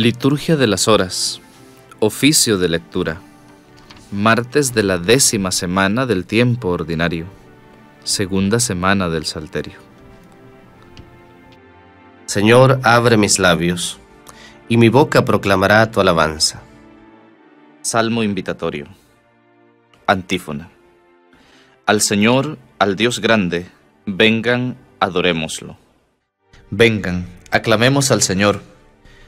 Liturgia de las Horas. Oficio de lectura. Martes de la décima semana del tiempo ordinario. Segunda semana del Salterio. Señor, abre mis labios, y mi boca proclamará tu alabanza. Salmo invitatorio. Antífona. Al Señor, al Dios grande, vengan, adorémoslo. Vengan, aclamemos al Señor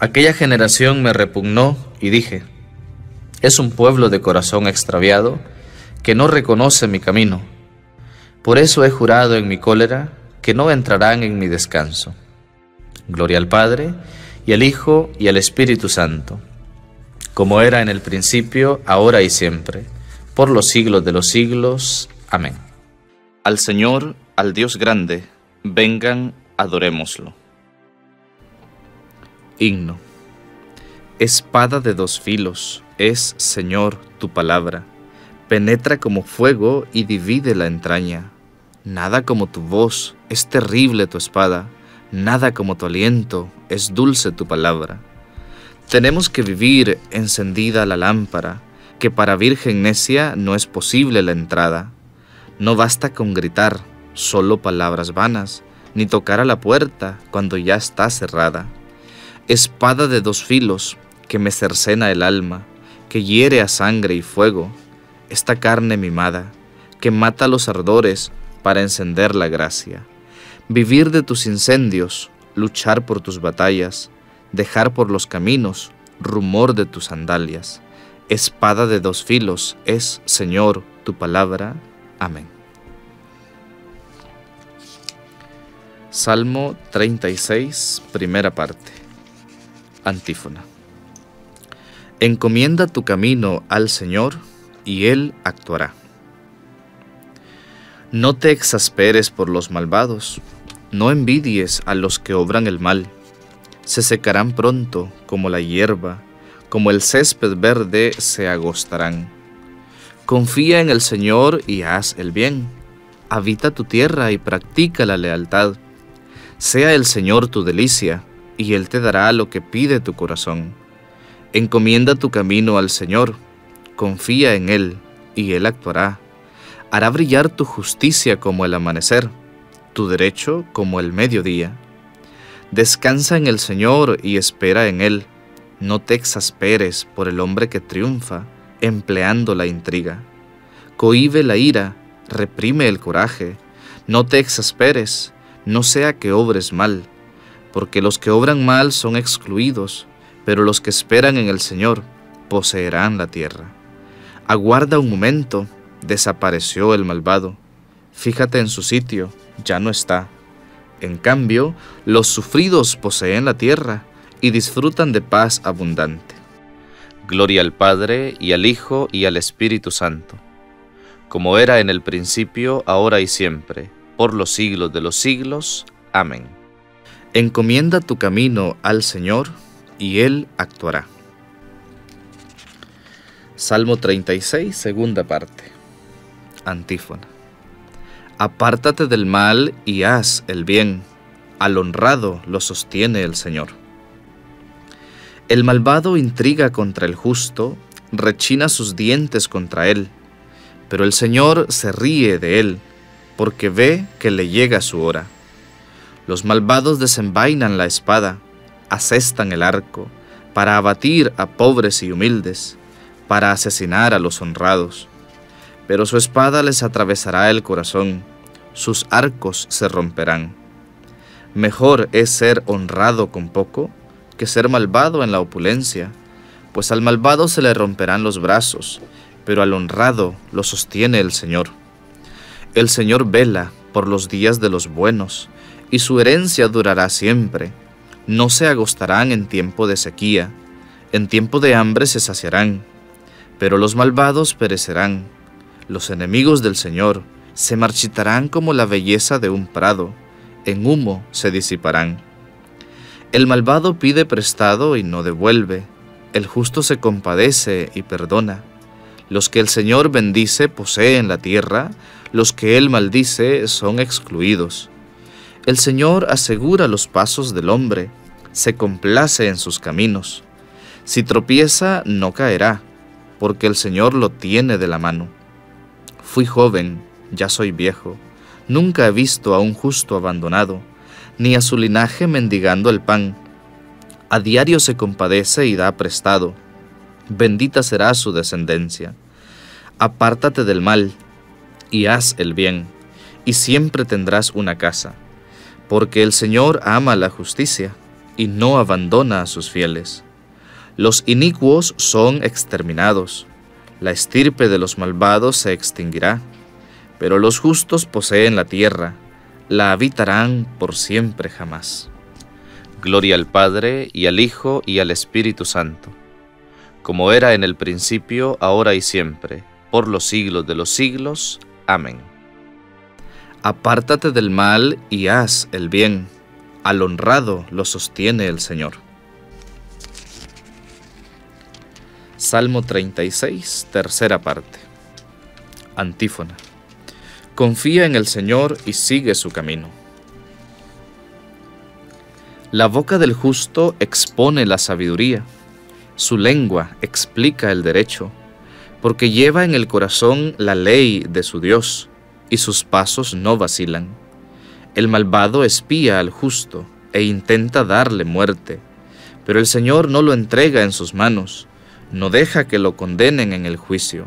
Aquella generación me repugnó y dije, es un pueblo de corazón extraviado que no reconoce mi camino. Por eso he jurado en mi cólera que no entrarán en mi descanso. Gloria al Padre, y al Hijo, y al Espíritu Santo, como era en el principio, ahora y siempre, por los siglos de los siglos. Amén. Al Señor, al Dios grande, vengan, adorémoslo. Himno. Espada de dos filos, es, Señor, tu palabra. Penetra como fuego y divide la entraña. Nada como tu voz, es terrible tu espada. Nada como tu aliento, es dulce tu palabra. Tenemos que vivir encendida la lámpara, que para virgen necia no es posible la entrada. No basta con gritar, solo palabras vanas, ni tocar a la puerta cuando ya está cerrada espada de dos filos que me cercena el alma, que hiere a sangre y fuego, esta carne mimada, que mata los ardores para encender la gracia. Vivir de tus incendios, luchar por tus batallas, dejar por los caminos rumor de tus sandalias. Espada de dos filos es, Señor, tu palabra. Amén. Salmo 36, primera parte. Antífona. Encomienda tu camino al Señor y Él actuará. No te exasperes por los malvados, no envidies a los que obran el mal. Se secarán pronto como la hierba, como el césped verde se agostarán. Confía en el Señor y haz el bien. Habita tu tierra y practica la lealtad. Sea el Señor tu delicia y Él te dará lo que pide tu corazón. Encomienda tu camino al Señor, confía en Él, y Él actuará. Hará brillar tu justicia como el amanecer, tu derecho como el mediodía. Descansa en el Señor y espera en Él. No te exasperes por el hombre que triunfa, empleando la intriga. Cohibe la ira, reprime el coraje. No te exasperes, no sea que obres mal porque los que obran mal son excluidos, pero los que esperan en el Señor poseerán la tierra. Aguarda un momento, desapareció el malvado. Fíjate en su sitio, ya no está. En cambio, los sufridos poseen la tierra y disfrutan de paz abundante. Gloria al Padre y al Hijo y al Espíritu Santo, como era en el principio, ahora y siempre, por los siglos de los siglos. Amén. Encomienda tu camino al Señor y Él actuará. Salmo 36, segunda parte. Antífona. Apártate del mal y haz el bien. Al honrado lo sostiene el Señor. El malvado intriga contra el justo, rechina sus dientes contra él, pero el Señor se ríe de él, porque ve que le llega su hora. Los malvados desenvainan la espada, asestan el arco, para abatir a pobres y humildes, para asesinar a los honrados. Pero su espada les atravesará el corazón, sus arcos se romperán. Mejor es ser honrado con poco que ser malvado en la opulencia, pues al malvado se le romperán los brazos, pero al honrado lo sostiene el Señor. El Señor vela por los días de los buenos, y su herencia durará siempre. No se agostarán en tiempo de sequía, en tiempo de hambre se saciarán, pero los malvados perecerán. Los enemigos del Señor se marchitarán como la belleza de un prado, en humo se disiparán. El malvado pide prestado y no devuelve, el justo se compadece y perdona. Los que el Señor bendice poseen la tierra, los que Él maldice son excluidos. El Señor asegura los pasos del hombre, se complace en sus caminos. Si tropieza, no caerá, porque el Señor lo tiene de la mano. Fui joven, ya soy viejo, nunca he visto a un justo abandonado, ni a su linaje mendigando el pan. A diario se compadece y da prestado bendita será su descendencia. Apártate del mal y haz el bien, y siempre tendrás una casa, porque el Señor ama la justicia y no abandona a sus fieles. Los inicuos son exterminados, la estirpe de los malvados se extinguirá, pero los justos poseen la tierra, la habitarán por siempre jamás. Gloria al Padre y al Hijo y al Espíritu Santo como era en el principio, ahora y siempre, por los siglos de los siglos. Amén. Apártate del mal y haz el bien. Al honrado lo sostiene el Señor. Salmo 36, tercera parte. Antífona. Confía en el Señor y sigue su camino. La boca del justo expone la sabiduría su lengua explica el derecho, porque lleva en el corazón la ley de su Dios, y sus pasos no vacilan. El malvado espía al justo e intenta darle muerte, pero el Señor no lo entrega en sus manos, no deja que lo condenen en el juicio.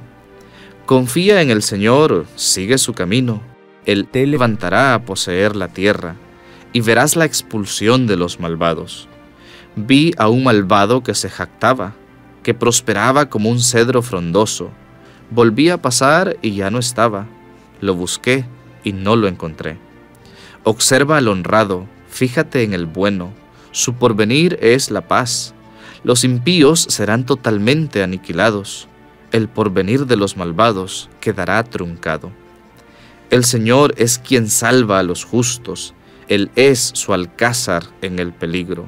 Confía en el Señor, sigue su camino, Él te levantará a poseer la tierra, y verás la expulsión de los malvados. Vi a un malvado que se jactaba, que prosperaba como un cedro frondoso. Volví a pasar y ya no estaba. Lo busqué y no lo encontré. Observa al honrado, fíjate en el bueno. Su porvenir es la paz. Los impíos serán totalmente aniquilados. El porvenir de los malvados quedará truncado. El Señor es quien salva a los justos. Él es su alcázar en el peligro.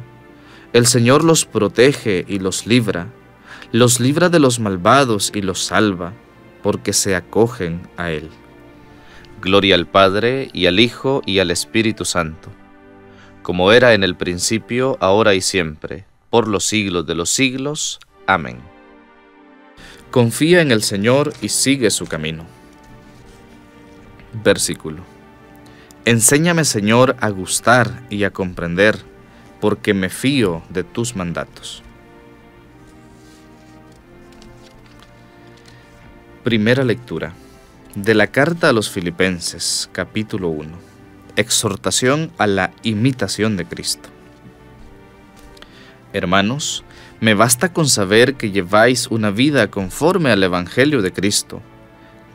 El Señor los protege y los libra, los libra de los malvados y los salva, porque se acogen a Él. Gloria al Padre y al Hijo y al Espíritu Santo, como era en el principio, ahora y siempre, por los siglos de los siglos. Amén. Confía en el Señor y sigue su camino. Versículo. Enséñame, Señor, a gustar y a comprender porque me fío de tus mandatos. Primera lectura de la carta a los Filipenses, capítulo 1. Exhortación a la imitación de Cristo. Hermanos, me basta con saber que lleváis una vida conforme al Evangelio de Cristo.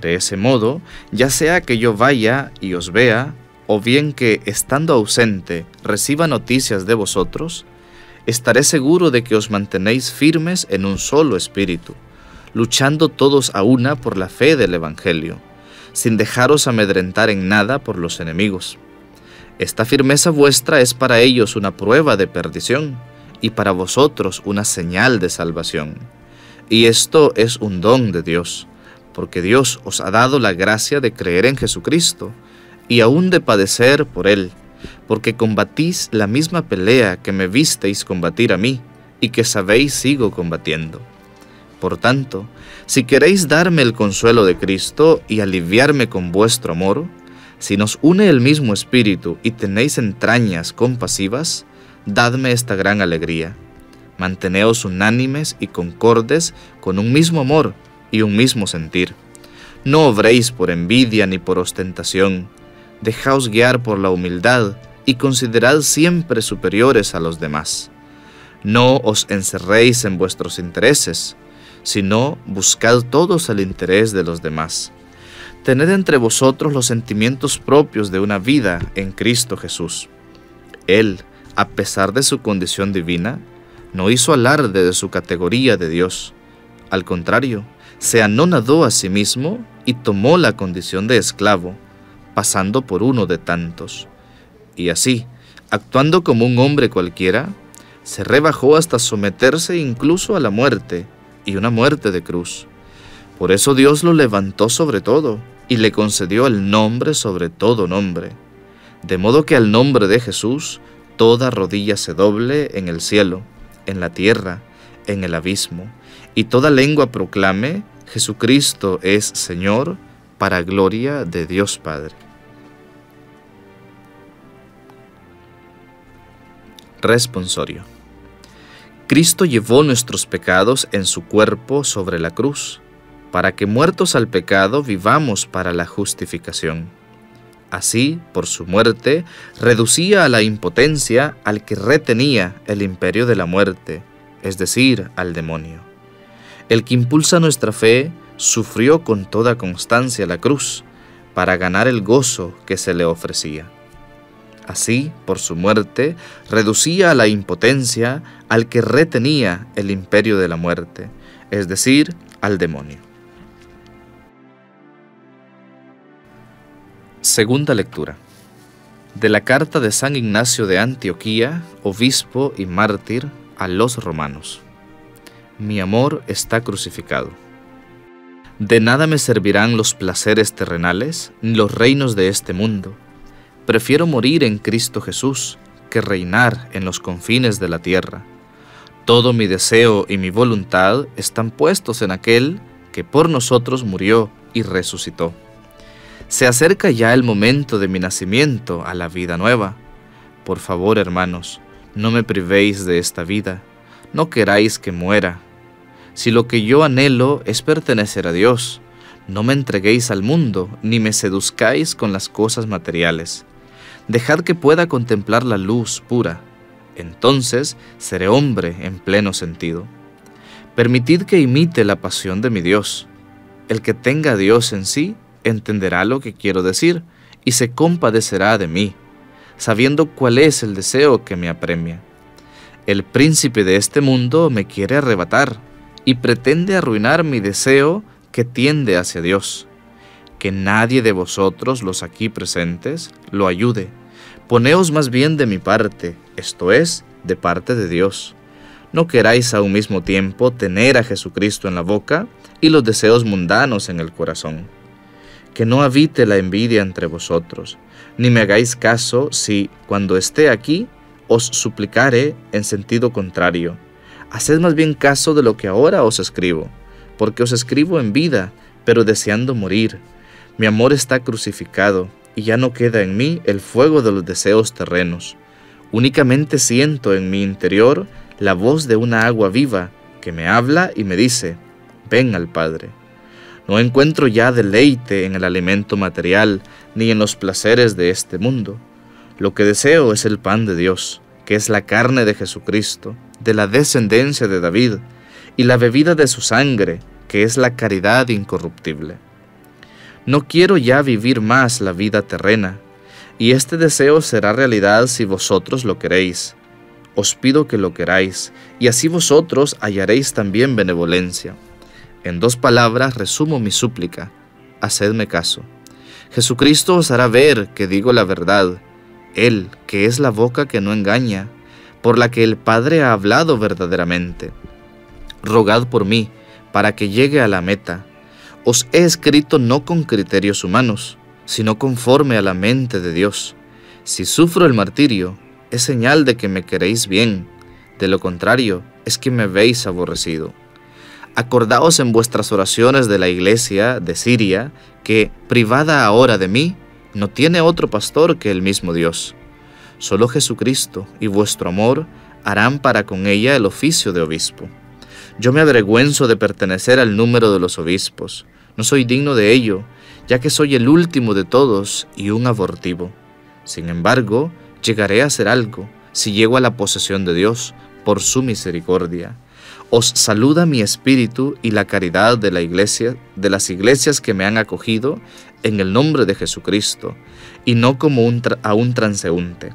De ese modo, ya sea que yo vaya y os vea, o bien que, estando ausente, reciba noticias de vosotros, estaré seguro de que os mantenéis firmes en un solo espíritu, luchando todos a una por la fe del Evangelio, sin dejaros amedrentar en nada por los enemigos. Esta firmeza vuestra es para ellos una prueba de perdición, y para vosotros una señal de salvación. Y esto es un don de Dios, porque Dios os ha dado la gracia de creer en Jesucristo, y aún de padecer por él, porque combatís la misma pelea que me visteis combatir a mí, y que sabéis sigo combatiendo. Por tanto, si queréis darme el consuelo de Cristo y aliviarme con vuestro amor, si nos une el mismo espíritu y tenéis entrañas compasivas, dadme esta gran alegría. Manteneos unánimes y concordes con un mismo amor y un mismo sentir. No obréis por envidia ni por ostentación. Dejaos guiar por la humildad y considerad siempre superiores a los demás. No os encerréis en vuestros intereses, sino buscad todos el interés de los demás. Tened entre vosotros los sentimientos propios de una vida en Cristo Jesús. Él, a pesar de su condición divina, no hizo alarde de su categoría de Dios. Al contrario, se anonadó a sí mismo y tomó la condición de esclavo, pasando por uno de tantos. Y así, actuando como un hombre cualquiera, se rebajó hasta someterse incluso a la muerte, y una muerte de cruz. Por eso Dios lo levantó sobre todo, y le concedió el nombre sobre todo nombre, de modo que al nombre de Jesús toda rodilla se doble en el cielo, en la tierra, en el abismo, y toda lengua proclame, Jesucristo es Señor, para gloria de Dios Padre. Responsorio. Cristo llevó nuestros pecados en su cuerpo sobre la cruz, para que muertos al pecado vivamos para la justificación. Así, por su muerte, reducía a la impotencia al que retenía el imperio de la muerte, es decir, al demonio. El que impulsa nuestra fe sufrió con toda constancia la cruz para ganar el gozo que se le ofrecía. Así, por su muerte, reducía a la impotencia al que retenía el imperio de la muerte, es decir, al demonio. Segunda lectura. De la carta de San Ignacio de Antioquía, obispo y mártir a los romanos. Mi amor está crucificado. De nada me servirán los placeres terrenales ni los reinos de este mundo. Prefiero morir en Cristo Jesús que reinar en los confines de la tierra. Todo mi deseo y mi voluntad están puestos en aquel que por nosotros murió y resucitó se acerca ya el momento de mi nacimiento a la vida nueva. Por favor, hermanos, no me privéis de esta vida, no queráis que muera. Si lo que yo anhelo es pertenecer a Dios, no me entreguéis al mundo, ni me seduzcáis con las cosas materiales. Dejad que pueda contemplar la luz pura. Entonces seré hombre en pleno sentido. Permitid que imite la pasión de mi Dios. El que tenga a Dios en sí, entenderá lo que quiero decir y se compadecerá de mí, sabiendo cuál es el deseo que me apremia. El príncipe de este mundo me quiere arrebatar y pretende arruinar mi deseo que tiende hacia Dios. Que nadie de vosotros, los aquí presentes, lo ayude. Poneos más bien de mi parte, esto es, de parte de Dios. No queráis a un mismo tiempo tener a Jesucristo en la boca y los deseos mundanos en el corazón que no habite la envidia entre vosotros, ni me hagáis caso si, cuando esté aquí, os suplicare en sentido contrario. Haced más bien caso de lo que ahora os escribo, porque os escribo en vida, pero deseando morir. Mi amor está crucificado, ya no queda en mí el fuego de los deseos terrenos. Únicamente siento en mi interior la voz de una agua viva que me habla y me dice, ven al Padre. No encuentro ya deleite en el alimento material ni en los placeres de este mundo. Lo que deseo es el pan de Dios, que es la carne de Jesucristo, de la descendencia de David, y la bebida de su sangre, que es la caridad incorruptible. No quiero ya vivir más la vida terrena, y este deseo será realidad si vosotros lo queréis. Os pido que lo queráis, y así vosotros hallaréis también benevolencia. En dos palabras resumo mi súplica. Hacedme caso. Jesucristo os hará ver que digo la verdad, Él, que es la boca que no engaña, por la que el Padre ha hablado verdaderamente. Rogad por mí, para que llegue a la meta. Os he escrito no con criterios humanos, sino conforme a la mente de Dios. Si sufro el martirio, es señal de que me queréis bien, de lo contrario, es que me habéis aborrecido. Acordaos en vuestras oraciones de la iglesia de Siria, que, privada ahora de mí, no tiene otro pastor que el mismo Dios. Solo Jesucristo y vuestro amor harán para con ella el oficio de obispo. Yo me avergüenzo de pertenecer al número de los obispos. No soy digno de ello, ya que soy el último de todos y un abortivo. Sin embargo, llegaré a ser algo si llego a la posesión de Dios por su misericordia. Os saluda mi espíritu y la caridad de la iglesia, de las iglesias que me han acogido en el nombre de Jesucristo, y no como a un transeúnte.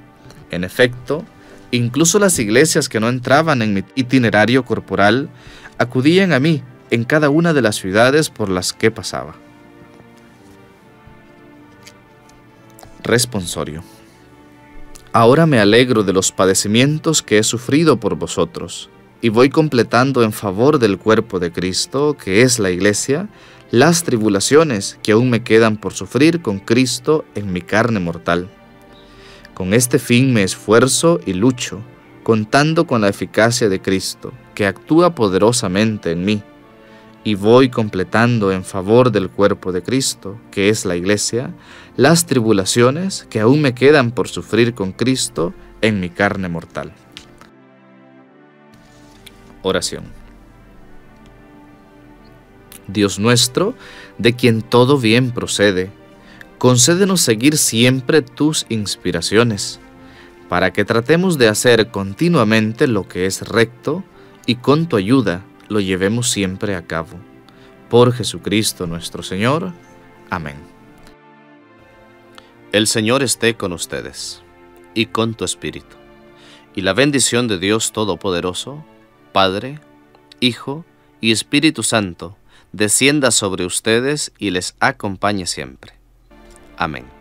En efecto, incluso las iglesias que no entraban en mi itinerario corporal acudían a mí en cada una de las ciudades por las que pasaba. Responsorio. Ahora me alegro de los padecimientos que he sufrido por vosotros, y voy completando en favor del cuerpo de Cristo, que es la Iglesia, las tribulaciones que aún me quedan por sufrir con Cristo en mi carne mortal. Con este fin me esfuerzo y lucho, contando con la eficacia de Cristo, que actúa poderosamente en mí, y voy completando en favor del cuerpo de Cristo, que es la Iglesia, las tribulaciones que aún me quedan por sufrir con Cristo en mi carne mortal. Oración. Dios nuestro, de quien todo bien procede, concédenos seguir siempre tus inspiraciones, para que tratemos de hacer continuamente lo que es recto y con tu ayuda lo llevemos siempre a cabo. Por Jesucristo nuestro Señor. Amén. El Señor esté con ustedes y con tu espíritu. Y la bendición de Dios Todopoderoso, Padre, Hijo y Espíritu Santo, descienda sobre ustedes y les acompañe siempre. Amén.